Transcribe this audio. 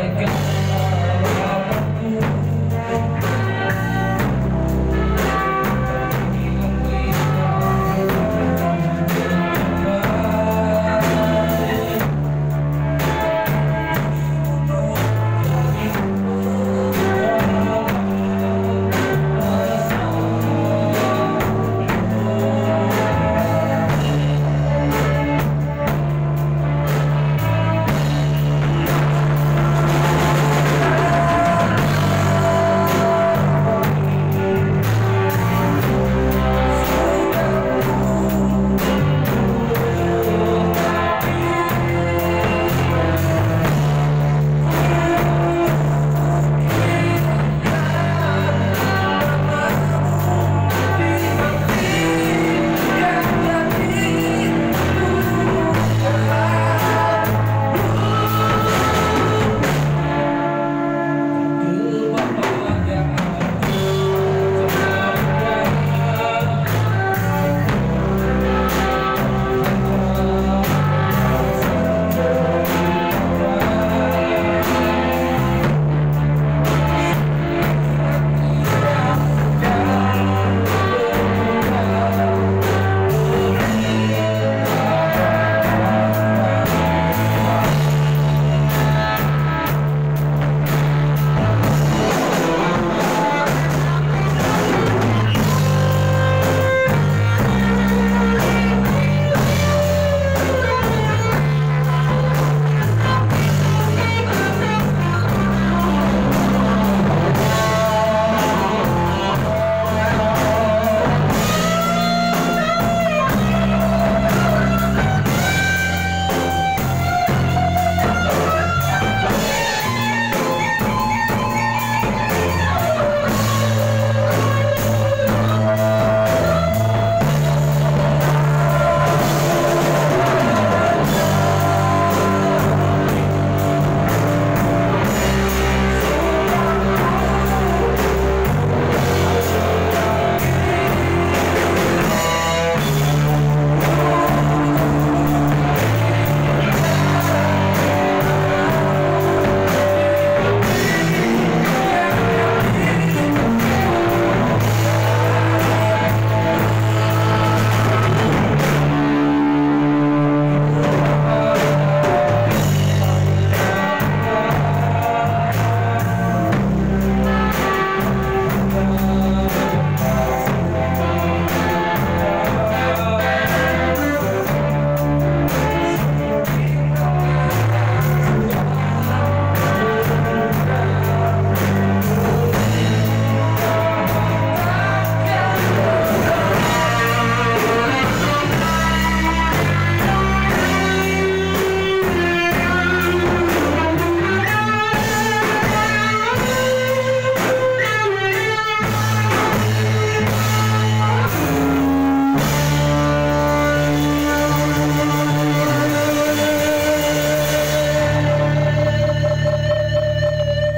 Jamaica.